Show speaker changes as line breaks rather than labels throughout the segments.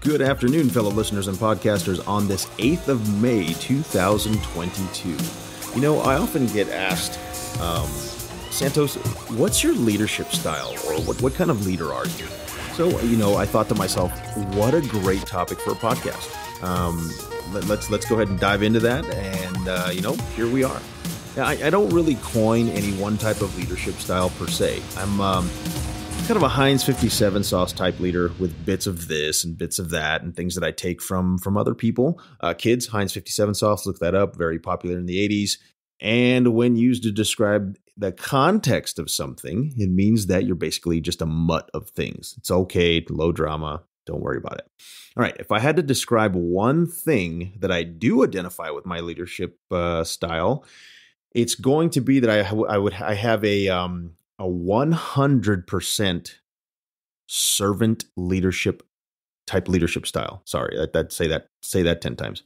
Good afternoon, fellow listeners and podcasters, on this 8th of May, 2022. You know, I often get asked, um, Santos, what's your leadership style, or what, what kind of leader are you? So, you know, I thought to myself, what a great topic for a podcast. Um, let, us let's, let's go ahead and dive into that, and uh, you know, here we are. I, I, don't really coin any one type of leadership style per se. I'm um, kind of a Heinz 57 sauce type leader with bits of this and bits of that and things that I take from from other people. Uh, kids, Heinz 57 sauce, look that up. Very popular in the 80s. And when used to describe the context of something, it means that you're basically just a mutt of things. It's okay, low drama. Don't worry about it. All right. If I had to describe one thing that I do identify with my leadership uh, style, it's going to be that I, I would I have a um, a 100% servant leadership type leadership style. Sorry, that, that say that say that 10 times.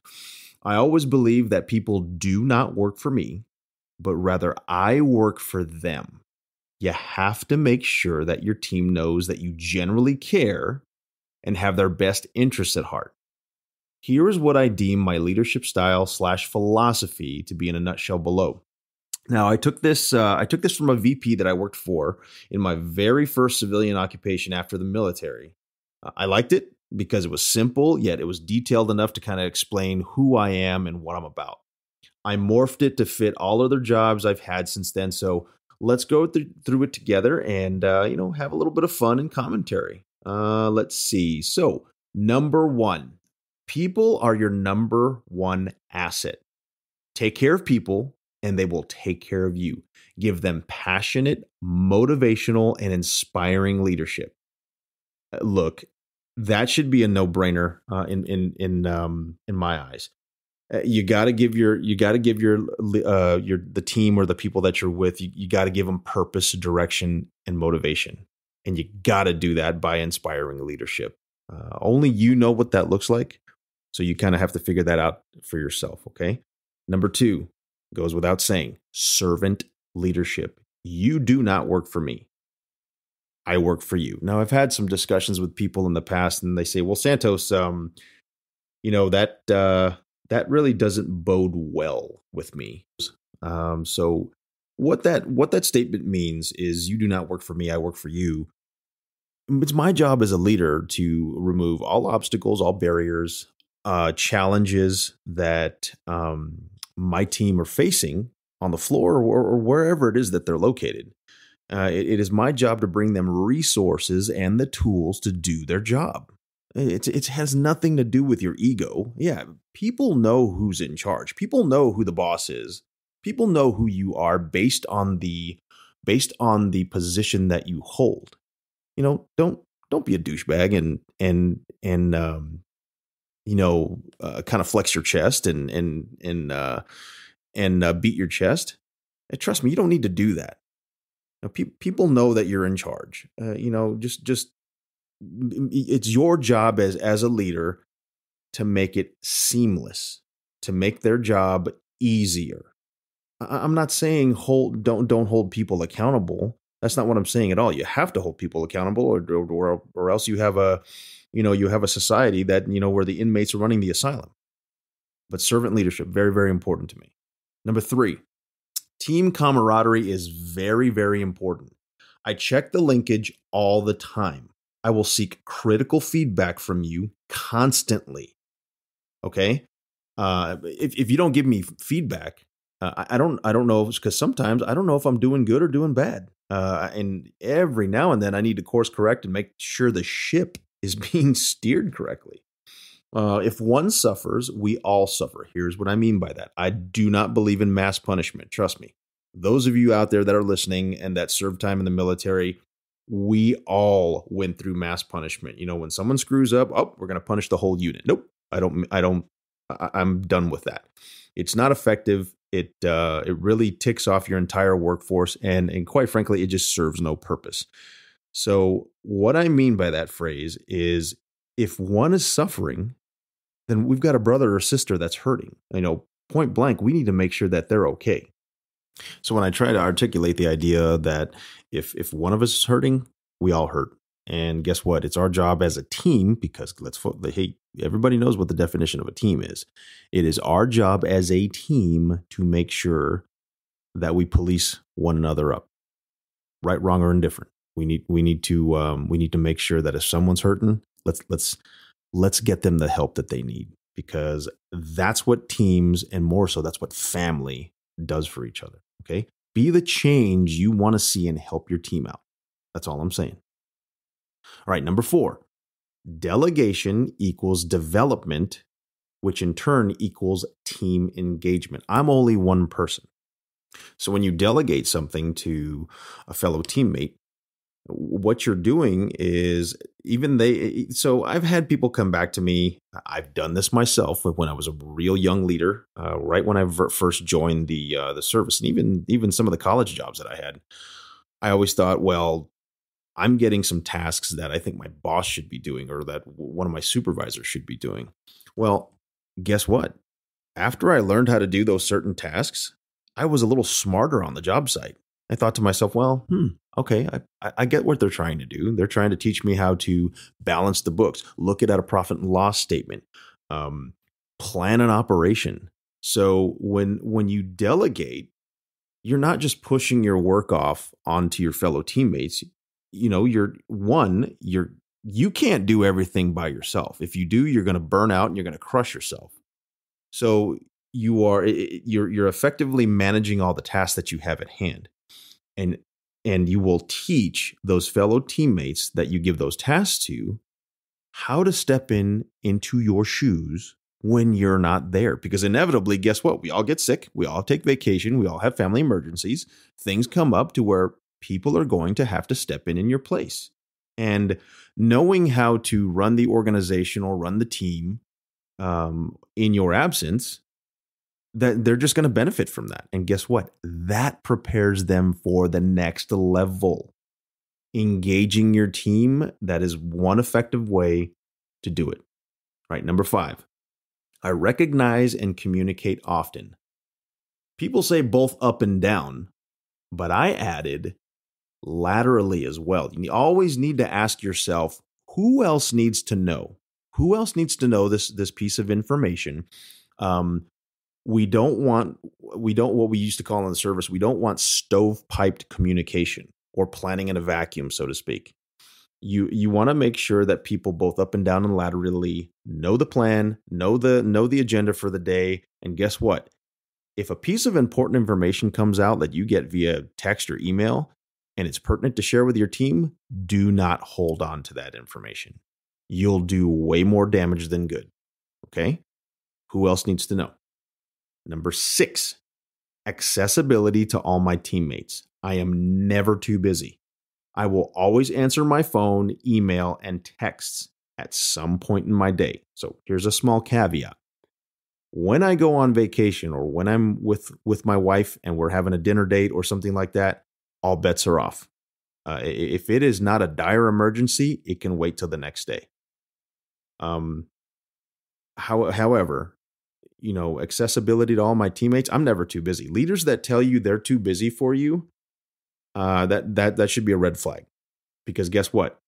I always believe that people do not work for me, but rather I work for them. You have to make sure that your team knows that you generally care and have their best interests at heart. Here is what I deem my leadership style slash philosophy to be in a nutshell below. Now, I took this. Uh, I took this from a VP that I worked for in my very first civilian occupation after the military. Uh, I liked it because it was simple, yet it was detailed enough to kind of explain who I am and what I'm about. I morphed it to fit all other jobs I've had since then. So let's go th- through it together and uh, you know have a little bit of fun and commentary. Uh, let's see. So number one, people are your number one asset. Take care of people and they will take care of you. Give them passionate, motivational, and inspiring leadership. Uh, look, that should be a no-brainer uh, in in in um, in my eyes. Uh, you got to give your you got to give your uh, your the team or the people that you're with. You, you got to give them purpose, direction, and motivation, and you got to do that by inspiring leadership. Uh, only you know what that looks like, so you kind of have to figure that out for yourself. Okay. Number two, goes without saying servant leadership. You do not work for me. I work for you. Now, I've had some discussions with people in the past, and they say, "Well, Santos, um, you know that uh, that really doesn't bode well with me." Um, so, what that what that statement means is, you do not work for me. I work for you. It's my job as a leader to remove all obstacles, all barriers, uh, challenges that um, my team are facing on the floor or, or wherever it is that they're located. Uh, it, it is my job to bring them resources and the tools to do their job. It, it has nothing to do with your ego. Yeah, people know who's in charge. People know who the boss is. People know who you are based on the based on the position that you hold. You know, don't don't be a douchebag and and and um, you know, uh, kind of flex your chest and and and uh, and uh, beat your chest. And trust me, you don't need to do that. Pe- people know that you're in charge. Uh, you know, just just it's your job as as a leader to make it seamless, to make their job easier. I- I'm not saying hold don't don't hold people accountable. That's not what I'm saying at all. You have to hold people accountable, or or, or else you have a you know you have a society that you know where the inmates are running the asylum. But servant leadership very very important to me. Number three team camaraderie is very very important. I check the linkage all the time. I will seek critical feedback from you constantly. Okay? Uh, if, if you don't give me feedback uh, I, I, don't i don't know because sometimes i don't know if i'm doing good or doing bad. Uh, and every now and then i need to course correct and make sure the ship is being steered correctly. Uh, if one suffers, we all suffer. Here's what I mean by that I do not believe in mass punishment. Trust me. Those of you out there that are listening and that served time in the military, we all went through mass punishment. You know, when someone screws up, oh, we're going to punish the whole unit. Nope. I don't, I don't, I'm done with that. It's not effective. It, uh, it really ticks off your entire workforce. And, and quite frankly, it just serves no purpose. So, what I mean by that phrase is if one is suffering, then we've got a brother or sister that's hurting. You know, point blank, we need to make sure that they're okay. So when I try to articulate the idea that if if one of us is hurting, we all hurt. And guess what? It's our job as a team because let's hey, everybody knows what the definition of a team is. It is our job as a team to make sure that we police one another up, right, wrong, or indifferent. We need we need to um, we need to make sure that if someone's hurting, let's let's let's get them the help that they need because that's what teams and more so that's what family does for each other. Okay, be the change you want to see and help your team out. That's all I'm saying. All right, number four, delegation equals development, which in turn equals team engagement. I'm only one person. So when you delegate something to a fellow teammate, what you're doing is even they so i've had people come back to me i've done this myself when i was a real young leader uh, right when i first joined the uh, the service and even even some of the college jobs that i had i always thought well i'm getting some tasks that i think my boss should be doing or that one of my supervisors should be doing well guess what after i learned how to do those certain tasks I was a little smarter on the job site. I thought to myself, well, hmm, okay, I, I get what they're trying to do. They're trying to teach me how to balance the books, look at a profit and loss statement, um, plan an operation. So when when you delegate, you're not just pushing your work off onto your fellow teammates. You know, you're one, you're you can't do everything by yourself. If you do, you're going to burn out and you're going to crush yourself. So you are you're you're effectively managing all the tasks that you have at hand and and you will teach those fellow teammates that you give those tasks to how to step in into your shoes when you're not there. Because inevitably guess what? We all get sick. We all take vacation. We all have family emergencies. Things come up to where people are going to have to step in in your place. And knowing how to run the organization or run the team um, in your absence that they're just going to benefit from that. And guess what? That prepares them for the next level. Engaging your team, that is one effective way to do it. Right, number five, I recognize and communicate often. People say both up and down, but I added laterally as well. You always need to ask yourself who else needs to know? Who else needs to know this, this piece of information? Um, we don't want we don't what we used to call in the service we don't want stovepiped communication or planning in a vacuum so to speak. You you want to make sure that people both up and down and laterally know the plan know the know the agenda for the day and guess what? If a piece of important information comes out that you get via text or email and it's pertinent to share with your team do not hold on to that information. You'll do way more damage than good okay? Who else needs to know Number six, accessibility to all my teammates. I am never too busy. I will always answer my phone, email, and texts at some point in my day. So here's a small caveat. When I go on vacation or when I'm with, with my wife and we're having a dinner date or something like that, all bets are off. Uh, if it is not a dire emergency, it can wait till the next day. Um, how, however, you know, accessibility to all my teammates. I'm never too busy. Leaders that tell you they're too busy for you, uh, that that that should be a red flag. Because guess what?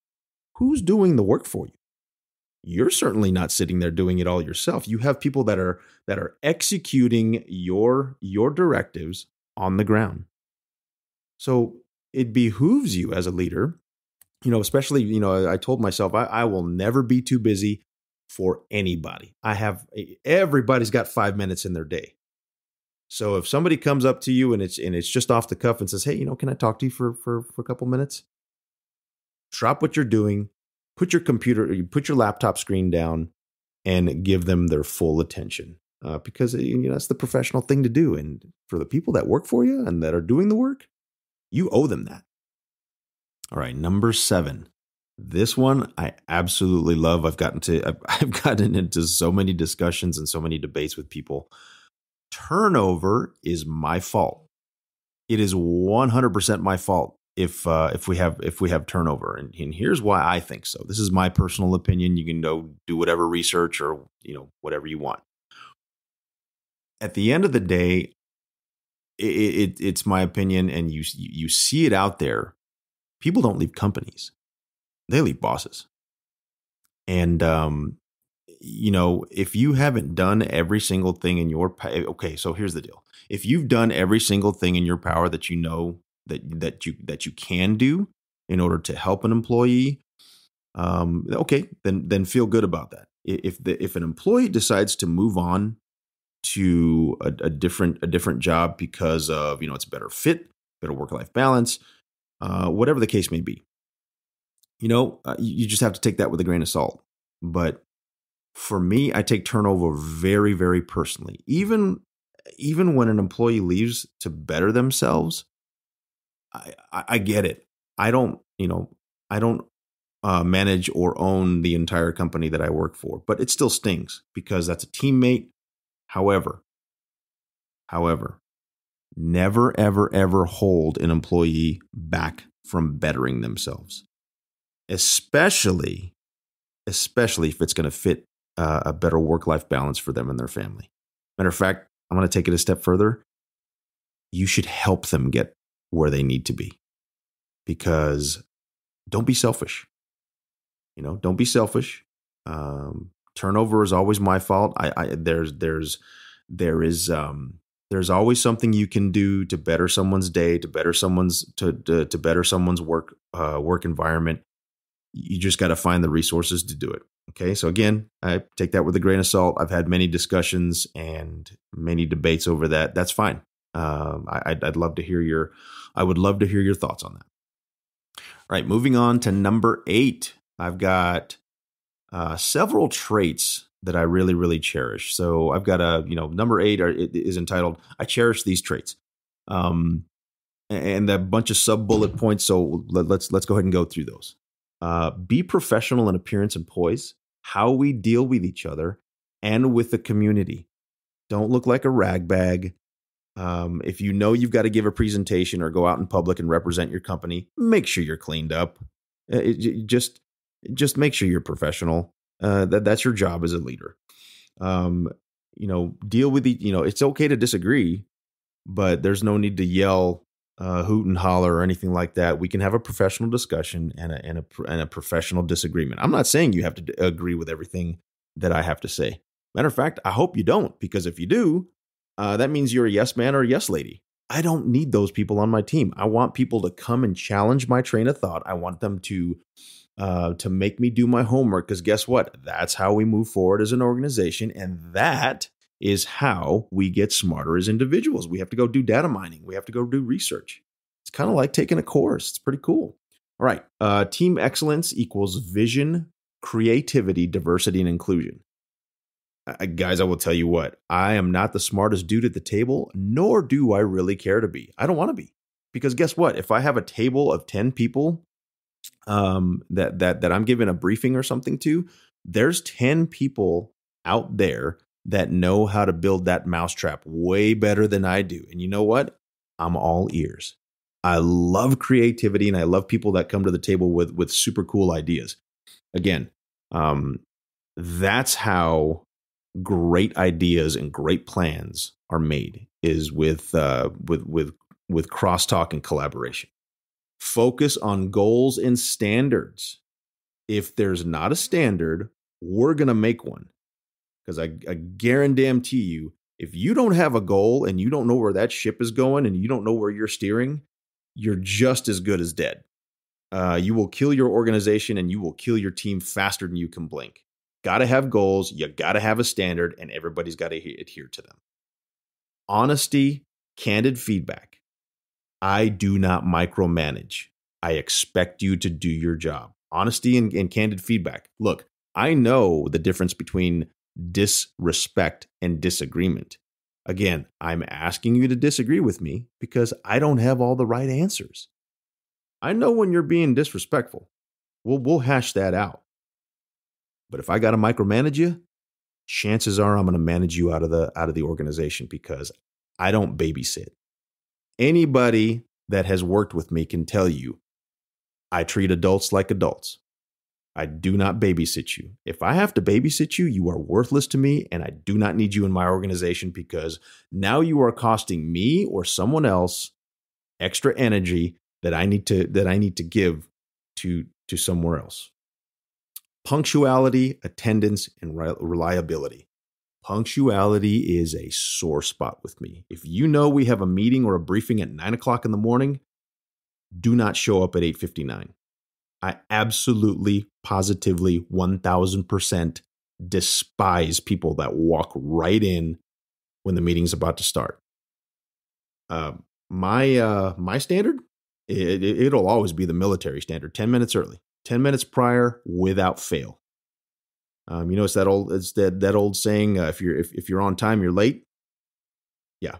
Who's doing the work for you? You're certainly not sitting there doing it all yourself. You have people that are that are executing your your directives on the ground. So it behooves you as a leader, you know, especially, you know, I told myself I, I will never be too busy for anybody. I have everybody's got 5 minutes in their day. So if somebody comes up to you and it's and it's just off the cuff and says, "Hey, you know, can I talk to you for for for a couple minutes?" Drop what you're doing, put your computer, you put your laptop screen down, and give them their full attention. Uh, because you know that's the professional thing to do, and for the people that work for you and that are doing the work, you owe them that. All right, number seven, this one I absolutely love. I've gotten to I've gotten into so many discussions and so many debates with people. Turnover is my fault. It is 100% my fault if uh, if we have if we have turnover, and, and here's why I think so. This is my personal opinion. You can go do whatever research or you know whatever you want. At the end of the day, it, it, it's my opinion, and you you see it out there. People don't leave companies they leave bosses. And um, you know, if you haven't done every single thing in your okay, so here's the deal. If you've done every single thing in your power that you know that that you that you can do in order to help an employee, um, okay, then then feel good about that. If the if an employee decides to move on to a, a different a different job because of you know it's a better fit, better work life balance, uh, whatever the case may be, you know, uh, you just have to take that with a grain of salt. But for me, I take turnover very, very personally. Even even when an employee leaves to better themselves, I, I, I get it. I don't, you know, I don't uh, manage or own the entire company that I work for, but it still stings because that's a teammate. However, however, never, ever, ever hold an employee back from bettering themselves especially especially if it's going to fit uh, a better work life balance for them and their family. Matter of fact, I'm going to take it a step further. You should help them get where they need to be because don't be selfish. You know, don't be selfish. Um, turnover is always my fault. I, I there's there's there is um, there's always something you can do to better someone's day, to better someone's to to, to better someone's work uh, work environment you just got to find the resources to do it. Okay. So again, I take that with a grain of salt. I've had many discussions and many debates over that. That's fine. Um, I, would I'd love to hear your, I would love to hear your thoughts on that. All right. Moving on to number eight. I've got uh, several traits that I really, really cherish. So I've got a, you know, number eight are, is entitled, I cherish these traits. Um, and a bunch of sub bullet points. So let, let's, let's go ahead and go through those. Uh, be professional in appearance and poise, how we deal with each other and with the community. Don't look like a ragbag. Um, if you know you've got to give a presentation or go out in public and represent your company, make sure you're cleaned up. Uh, it, it, just, just make sure you're professional. Uh, that that's your job as a leader. Um, you know, deal with the. You know, it's okay to disagree, but there's no need to yell uh, hoot and holler or anything like that. We can have a professional discussion and a, and a, and a professional disagreement. I'm not saying you have to agree with everything that I have to say. Matter of fact, I hope you don't, because if you do, uh, that means you're a yes man or a yes lady. I don't need those people on my team. I want people to come and challenge my train of thought. I want them to uh, to make me do my homework because guess what? That's how we move forward as an organization, and that is how we get smarter as individuals. We have to go do data mining, we have to go do research. It's kind of like taking a course, it's pretty cool. All right, uh, team excellence equals vision, creativity, diversity, and inclusion. Uh, guys, I will tell you what, I am not the smartest dude at the table, nor do I really care to be. I don't want to be. Because guess what? If I have a table of 10 people um, that, that, that I'm giving a briefing or something to, there's 10 people out there that know how to build that mousetrap way better than I do. And you know what? I'm all ears. I love creativity and I love people that come to the table with with super cool ideas. Again, um, that's how great ideas and great plans are made is with uh, with with with crosstalk and collaboration. Focus on goals and standards. If there's not a standard, we're going to make one. Because I, I guarantee you, if you don't have a goal and you don't know where that ship is going and you don't know where you're steering, you're just as good as dead. Uh, you will kill your organization and you will kill your team faster than you can blink. Got to have goals, you got to have a standard, and everybody's got to adhere to them. Honesty, candid feedback. I do not micromanage. I expect you to do your job. Honesty and, and candid feedback. Look, I know the difference between disrespect and disagreement. Again, I'm asking you to disagree with me because I don't have all the right answers. I know when you're being disrespectful. We'll, we'll hash that out. But if I got to micromanage you, chances are I'm going to manage you out of the out of the organization because I don't babysit. Anybody that has worked with me can tell you I treat adults like adults. I do not babysit you. If I have to babysit you, you are worthless to me, and I do not need you in my organization because now you are costing me or someone else extra energy that I need to that I need to give to to somewhere else. Punctuality, attendance, and reliability. Punctuality is a sore spot with me. If you know we have a meeting or a briefing at nine o'clock in the morning, do not show up at 8:59. I absolutely, positively, 1000% despise people that walk right in when the meeting's about to start. Uh, my uh, my standard, it, it, it'll always be the military standard: ten minutes early, ten minutes prior, without fail. Um, you know, it's that old it's that that old saying: uh, if you're if, if you're on time, you're late. Yeah,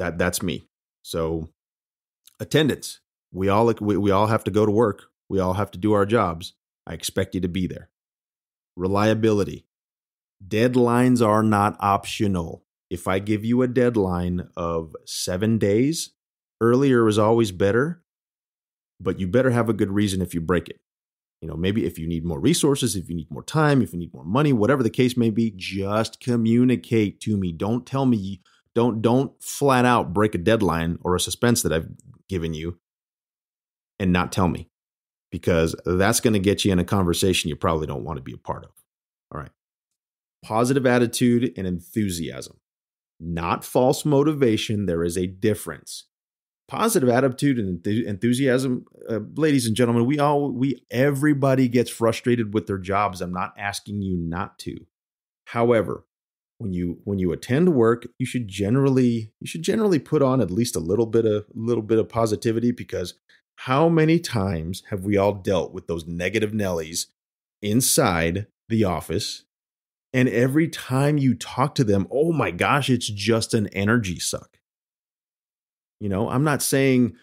that that's me. So, attendance. We all we, we all have to go to work. We all have to do our jobs. I expect you to be there. Reliability. Deadlines are not optional. If I give you a deadline of seven days, earlier is always better, but you better have a good reason if you break it. You know, maybe if you need more resources, if you need more time, if you need more money, whatever the case may be, just communicate to me. Don't tell me, don't don't flat out break a deadline or a suspense that I've given you and not tell me because that's going to get you in a conversation you probably don't want to be a part of. All right. Positive attitude and enthusiasm, not false motivation. There is a difference. Positive attitude and enthusiasm, uh, ladies and gentlemen, we all, we, everybody gets frustrated with their jobs. I'm not asking you not to. However, when you when you attend work you should generally you should generally put on at least a little bit of little bit of positivity because how many times have we all dealt with those negative Nellies inside the office? And every time you talk to them, oh my gosh, it's just an energy suck. You know, I'm not saying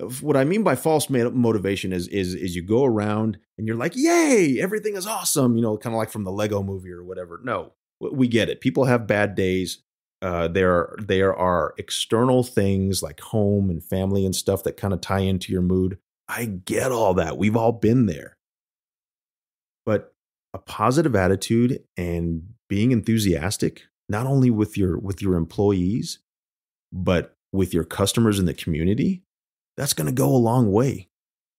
uh, what I mean by false motivation is is is you go around and you're like, "Yay, everything is awesome," you know, kind of like from the Lego movie or whatever. No, we get it. People have bad days uh, there there are external things like home and family and stuff that kind of tie into your mood. I get all that. We've all been there. But a positive attitude and being enthusiastic, not only with your with your employees, but with your customers in the community, that's going to go a long way.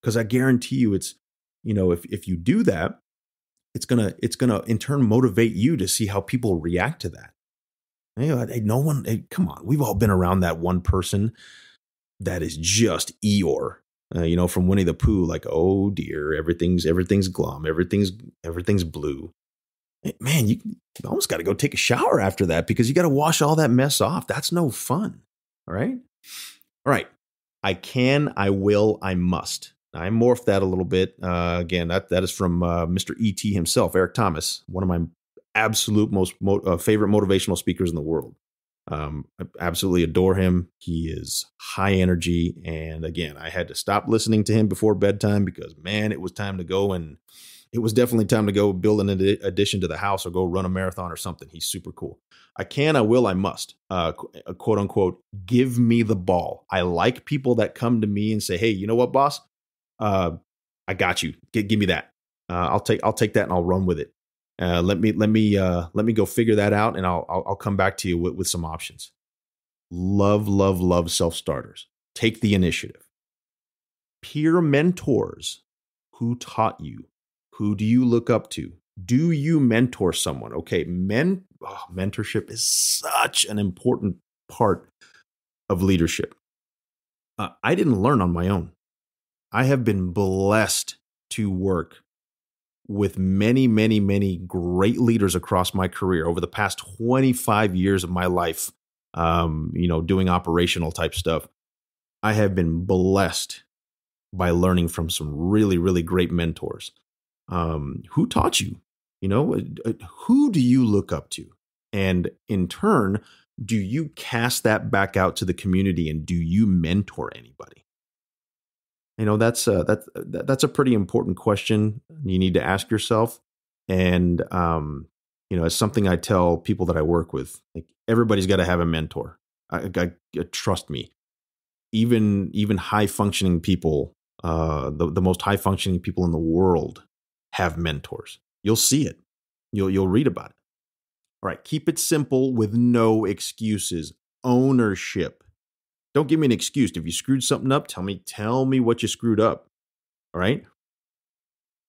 Because I guarantee you, it's you know if if you do that, it's gonna it's gonna in turn motivate you to see how people react to that Hey, no one, hey, come on. We've all been around that one person that is just Eeyore, uh, you know, from Winnie the Pooh. Like, oh dear, everything's everything's glum, everything's everything's blue. Man, you, you almost got to go take a shower after that because you got to wash all that mess off. That's no fun. All right, all right. I can, I will, I must. I morphed that a little bit. Uh, again, that that is from uh, Mr. E. T. himself, Eric Thomas, one of my absolute most mo- uh, favorite motivational speakers in the world. Um, I absolutely adore him. He is high energy, and again, I had to stop listening to him before bedtime because man, it was time to go and it was definitely time to go build an addition to the house or go run a marathon or something. He's super cool. I can, I will, I must. Uh, uh, quote unquote, give me the ball. I like people that come to me and say, "Hey, you know what, boss? Uh, I got you. G- give me that. Uh, I'll take I'll take that and I'll run with it. Uh, let me let me uh, let me go figure that out, and I'll I'll, I'll come back to you with, with some options. Love, love, love self starters. Take the initiative. Peer mentors. Who taught you? Who do you look up to? Do you mentor someone? Okay, men oh, mentorship is such an important part of leadership. Uh, I didn't learn on my own. I have been blessed to work with many, many, many great leaders across my career over the past 25 years of my life, um, you know, doing operational type stuff. I have been blessed by learning from some really, really great mentors. Um, who taught you? You know, uh, uh, who do you look up to? And in turn, do you cast that back out to the community and do you mentor anybody? You know, that's a, that's that's a pretty important question you need to ask yourself. And um, you know, it's something I tell people that I work with. Like everybody's got to have a mentor. I, I, I, trust me. Even even high functioning people, uh, the the most high functioning people in the world have mentors. You'll see it. You'll you'll read about it. All right, keep it simple with no excuses. Ownership. Don't give me an excuse. If you screwed something up, tell me, tell me what you screwed up. All right.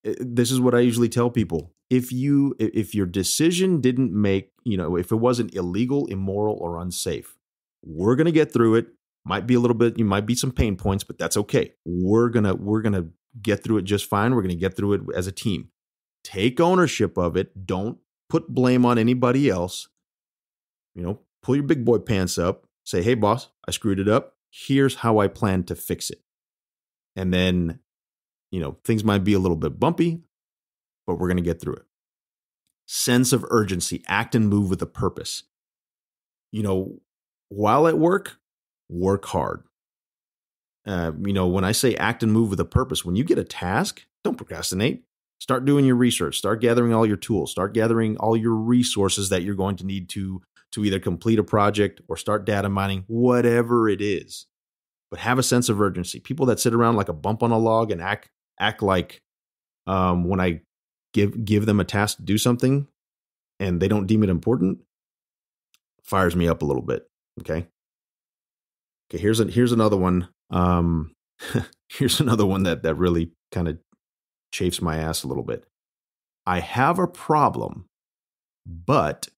this is what I usually tell people. If you if your decision didn't make, you know, if it wasn't illegal, immoral or unsafe, we're going to get through it. Might be a little bit, you might be some pain points, but that's okay. We're going to we're going to get through it just fine. We're going to get through it as a team. Take ownership of it. Don't put blame on anybody else. You know, pull your big boy pants up. Say, "Hey boss, I screwed it up. Here's how I plan to fix it." And then you know, things might be a little bit bumpy, but we're going to get through it. Sense of urgency, act and move with a purpose. You know, while at work, work hard. Uh, you know, when I say act and move with a purpose, when you get a task, don't procrastinate. Start doing your research. Start gathering all your tools. Start gathering all your resources that you're going to need to to either complete a project or start data mining, whatever it is. But have a sense of urgency. People that sit around like a bump on a log and act act like um, when I give give them a task to do something and they don't deem it important, fires me up a little bit. Okay. Okay. Here's a here's another one. Um, here's another one that that really kind of chafes my ass a little bit. I have a problem, but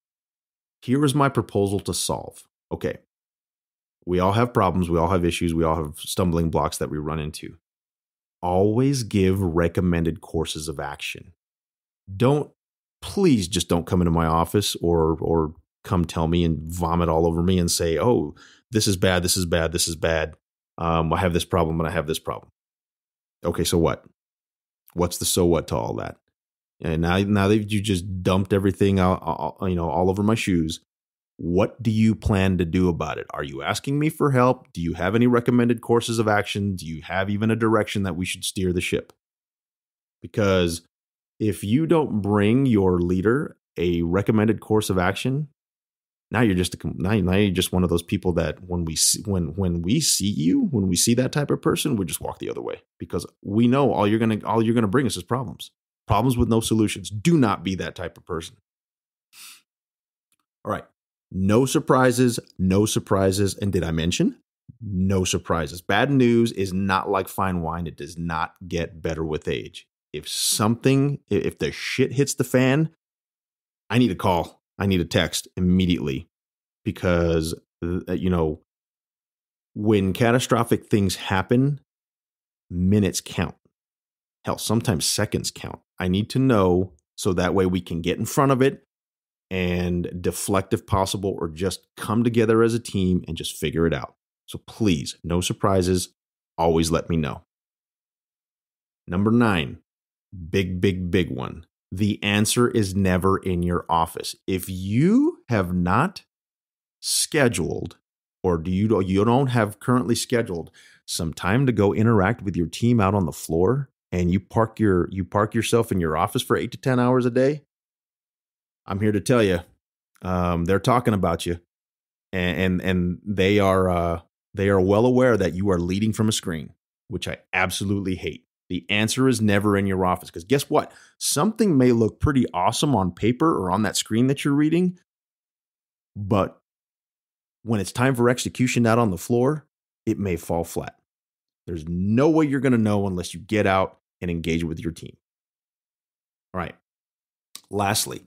here is my proposal to solve. Okay. We all have problems. We all have issues. We all have stumbling blocks that we run into always give recommended courses of action. Don't please just don't come into my office or or come tell me and vomit all over me and say, "Oh, this is bad, this is bad, this is bad. Um, I have this problem and I have this problem." Okay, so what? What's the so what to all that? And now, now that you just dumped everything out, you know, all over my shoes, what do you plan to do about it? Are you asking me for help? Do you have any recommended courses of action? Do you have even a direction that we should steer the ship? Because if you don't bring your leader a recommended course of action, now you're just a, now, you're just one of those people that when we see, when when we see you, when we see that type of person, we just walk the other way because we know all you're gonna all you're gonna bring us is problems, problems with no solutions. Do not be that type of person. All right. No surprises, no surprises. And did I mention? No surprises. Bad news is not like fine wine, it does not get better with age. If something, if the shit hits the fan, I need a call, I need a text immediately because, uh, you know, when catastrophic things happen, minutes count. Hell, sometimes seconds count. I need to know so that way we can get in front of it and deflect if possible, or just come together as a team and just figure it out. So please, no surprises. Always let me know. Number nine, big, big, big one. The answer is never in your office. If you have not scheduled, or do you you don't have currently scheduled some time to go interact with your team out on the floor, and you park your you park yourself in your office for eight to ten hours a day, I'm here to tell you, um, they're talking about you, and and, and they are uh, they are well aware that you are leading from a screen, which I absolutely hate. The answer is never in your office because guess what? Something may look pretty awesome on paper or on that screen that you're reading, but when it's time for execution out on the floor, it may fall flat. There's no way you're going to know unless you get out and engage with your team. All right. Lastly,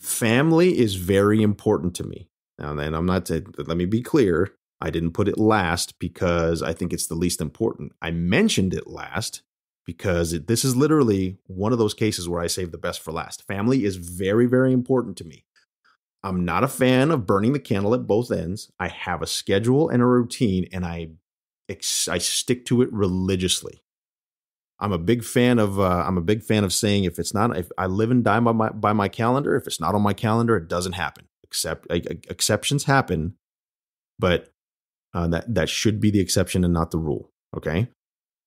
Family is very important to me. Now, then I'm not, to, let me be clear. I didn't put it last because I think it's the least important. I mentioned it last because it, this is literally one of those cases where I save the best for last. Family is very, very important to me. I'm not a fan of burning the candle at both ends. I have a schedule and a routine, and I I stick to it religiously. I'm a big fan of uh, I'm a big fan of saying if it's not if I live and die by my by my calendar, if it's not on my calendar, it doesn't happen. Except exceptions happen, but uh, that that should be the exception and not the rule. Okay,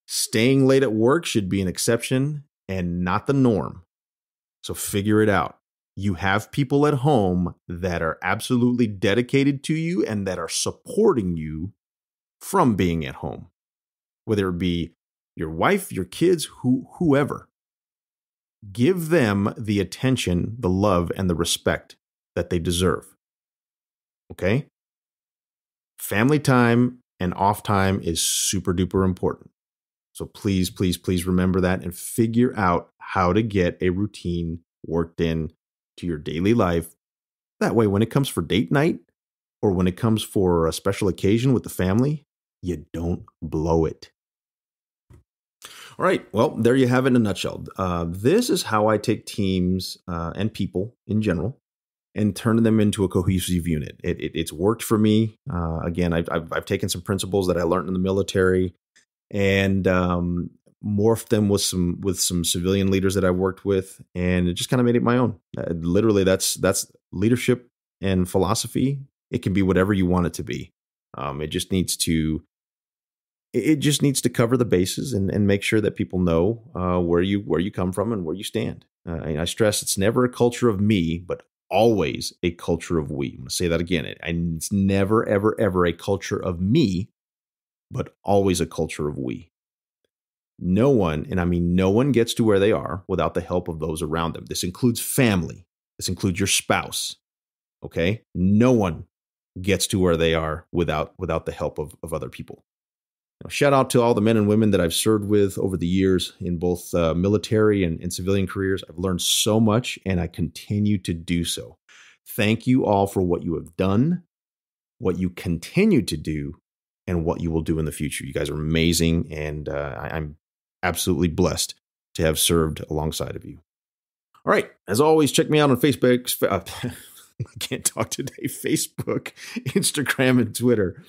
staying late at work should be an exception and not the norm. So figure it out. You have people at home that are absolutely dedicated to you and that are supporting you from being at home, whether it be your wife, your kids, who, whoever. Give them the attention, the love, and the respect that they deserve. Okay? Family time and off time is super duper important. So please, please, please remember that and figure out how to get a routine worked in to your daily life. That way, when it comes for date night or when it comes for a special occasion with the family, you don't blow it. All right. Well, there you have it in a nutshell. Uh, this is how I take teams uh, and people in general and turn them into a cohesive unit. It, it, it's worked for me. Uh, again, I've, I've, I've, taken some principles that I learned in the military and um, morphed them with some with some civilian leaders that I've worked with, and it just kind of made it my own. Uh, literally, that's that's leadership and philosophy. It can be whatever you want it to be. Um, it just needs to it just needs to cover the bases and, and make sure that people know uh, where you where you come from and where you stand. Uh, I stress it's never a culture of me, but always a culture of we. I'm to say that again. It's never, ever, ever a culture of me, but always a culture of we. No one, and I mean no one gets to where they are without the help of those around them. This includes family. This includes your spouse. Okay? No one gets to where they are without without the help of, of other people. Shout out to all the men and women that I've served with over the years in both uh, military and, and civilian careers. I've learned so much and I continue to do so. Thank you all for what you have done, what you continue to do, and what you will do in the future. You guys are amazing, and uh, I'm absolutely blessed to have served alongside of you. All right, as always, check me out on Facebook. Uh, I can't talk today. Facebook, Instagram, and Twitter.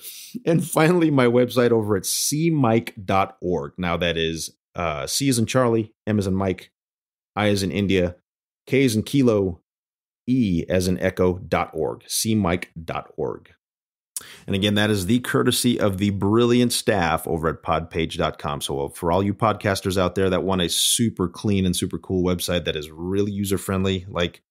And finally, my website over at cmike.org. Now, that is uh, C as in Charlie, M as in Mike, I as in India, K as in Kilo, E as in Echo.org, cmike.org. And again, that is the courtesy of the brilliant staff over at podpage.com. So, for all you podcasters out there that want a super clean and super cool website that is really user friendly, like,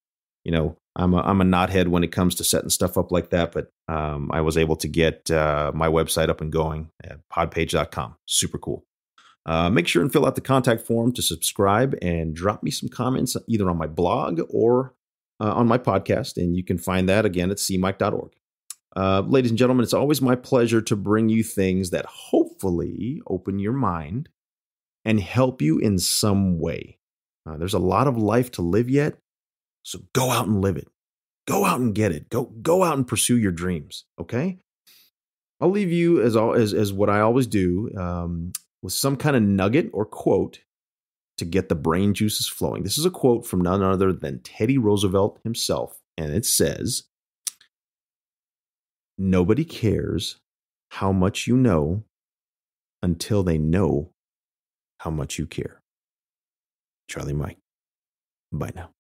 you know, I'm a, I'm a knothead when it comes to setting stuff up like that, but um, I was able to get uh, my website up and going at podpage.com. Super cool. Uh, make sure and fill out the contact form to subscribe and drop me some comments either on my blog or uh, on my podcast. And you can find that again at cmike.org. Uh, ladies and gentlemen, it's always my pleasure to bring you things that hopefully open your mind and help you in some way. Uh, there's a lot of life to live yet, so go out and live it. Go out and get it. Go go out and pursue your dreams. Okay. I'll leave you as as as what I always do um, with some kind of nugget or quote to get the brain juices flowing. This is a quote from none other than Teddy Roosevelt himself, and it says, "Nobody cares how much you know until they know how much you care." Charlie Mike. Bye now.